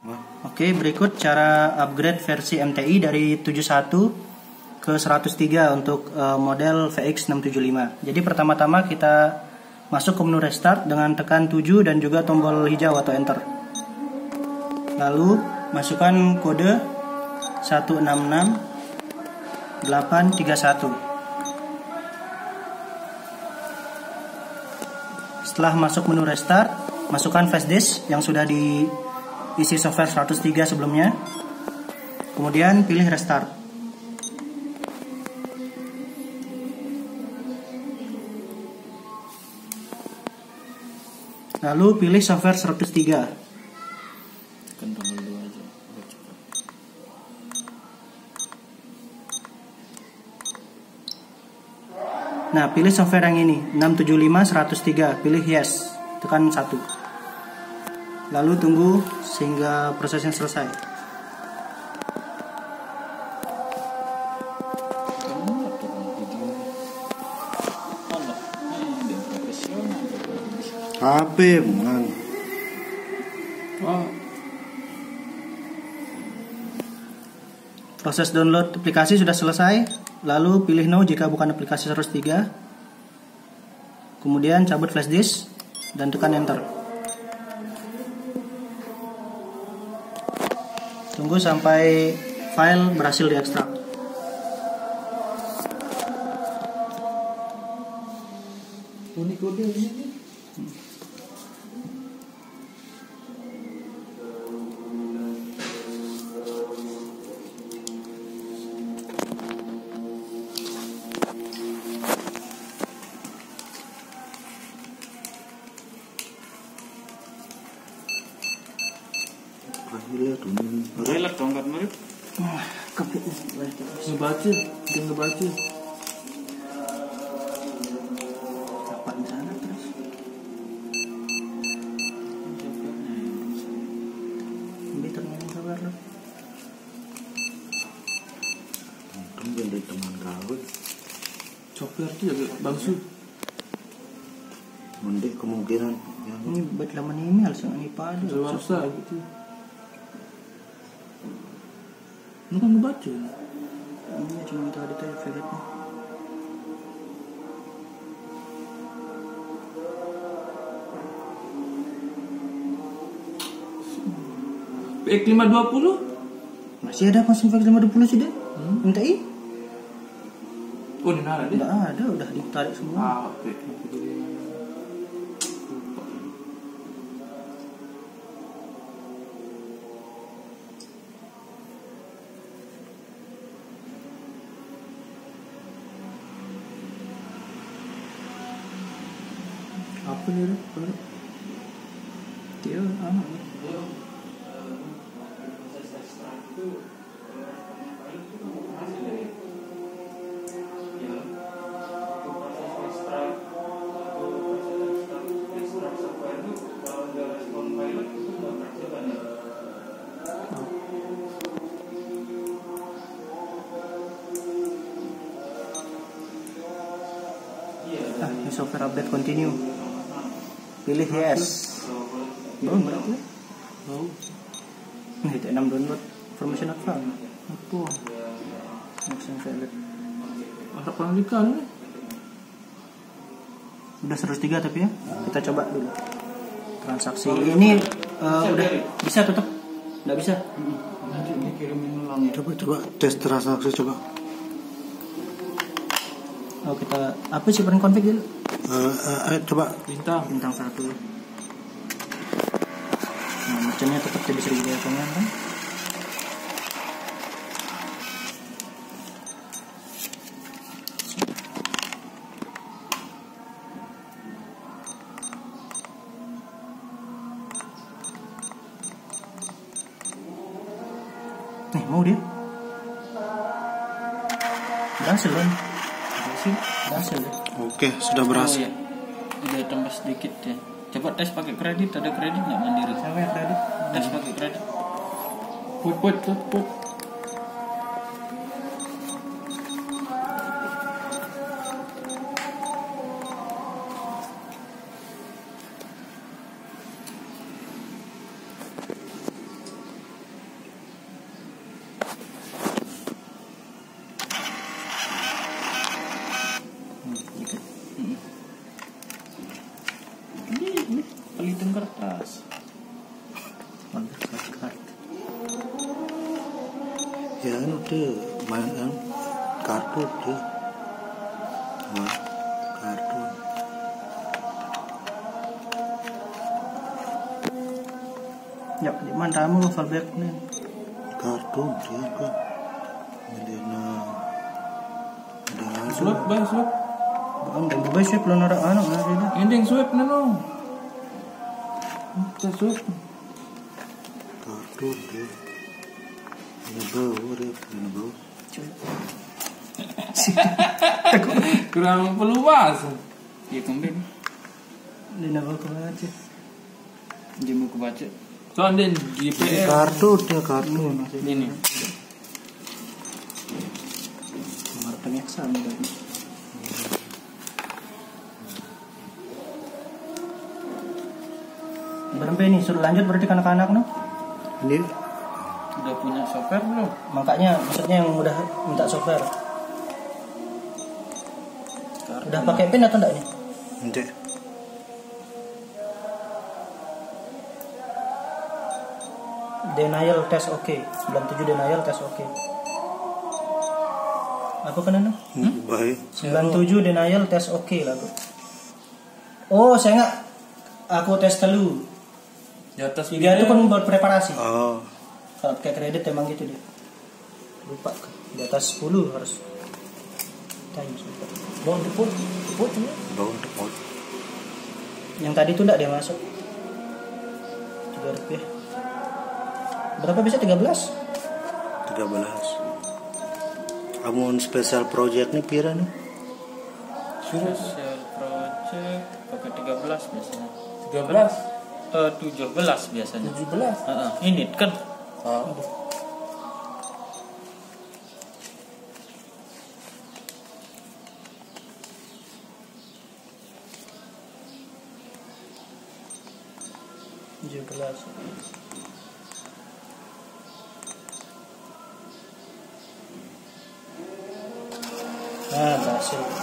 Oke, berikut cara upgrade versi MTI dari 71 ke 103 untuk uh, model VX675. Jadi pertama-tama kita masuk ke menu restart dengan tekan 7 dan juga tombol hijau atau enter. Lalu masukkan kode 166831. Setelah masuk menu restart, masukkan flash disk yang sudah diisi software 103 sebelumnya. Kemudian pilih restart. Lalu pilih software 103. Nah, pilih software yang ini, 675 103, pilih yes, tekan 1. Lalu tunggu sehingga prosesnya selesai. HP, man. Proses download aplikasi sudah selesai. Lalu pilih no jika bukan aplikasi 103. Kemudian cabut flash disk dan tekan enter. Tunggu sampai file berhasil diekstrak. Unik Relak dong kan Marip? Ngebaca, dia ngebaca. Apa di sana terus? Ini teman kabar lo. Untung dari teman kau. Software itu juga bangsu. Mending kemungkinan yang Ini buat laman email sama ini pada. Gitu. Lu kan ngebaca. Ini cuma ada tadi favorite PX 520 Masih ada konsen fax 520 sih deh. Hmm. MTI? Oh ini nara deh. Ada, udah ditarik semua. Ah, oke. Apa nih? Baru. Dia. Ah, ini software update continue. Pilih yes. Belum berarti? Oh, Nah, itu 6 download information found. apa? Action valid. Ada pendidikan nih. Udah 103 tapi ya. Kita coba dulu. Transaksi ini eh, udah bisa tetap? Nggak bisa. Nanti dikirimin ulang ya. coba coba tes transaksi coba. Oh kita apa sih pernah config dulu? Eh, eh, eh, coba Bintang. Bintang satu. Nah, merchantnya tetap jadi seribu kan? Nih, mau dia? Berhasil kan? Berhasil, berhasil deh. Oke, sudah berhasil. Oh, ya. Udah tambah sedikit ya. Coba tes pakai kredit, ada kredit nggak mandiri? Siapa yang kredit? Tes pakai kredit. Put, put, put, put. Card. Ya anu main anu, kartu. Wah, kartu. Ya, di mana tamu fallback nih? Kartu dia kan. Milena. Ada. Swab, bah, swab. Bukan dan bebas sih ada dia. Ini yang swab nano. Kita swab. Kartu dia. Ini bau, Rep. Ini bau. Kurang peluas. Iya kemudian. Di nama. Dia mau kebaca. Soalnya di Ini PR. Kartu dia kartu. Ini. Nomor penyeksam tadi. Berapa ini suruh lanjut berarti ke anak-anak no? Ini Udah punya software belum? Makanya maksudnya yang udah minta software. Udah pakai pin atau enggak ini? nanti Denial test oke. 97 denial test oke. Apa kan anu? baik. 97 denial test oke lah. Bu. Oh, saya nggak aku tes telu. Di atas Tiga itu kan buat preparasi. Oh, Kalau pakai kredit emang gitu dia. Lupa di atas 10 harus times. Mau depot, depot cuma. bau depot. Yang tadi tuh enggak dia masuk. 3 rupiah. Berapa bisa 13? 13 Amun special project nih pira nih? Special project pakai 13 biasanya. 13 Eh 17 biasanya. 17 Heeh, ini kan oh. tujuh belas nah berhasil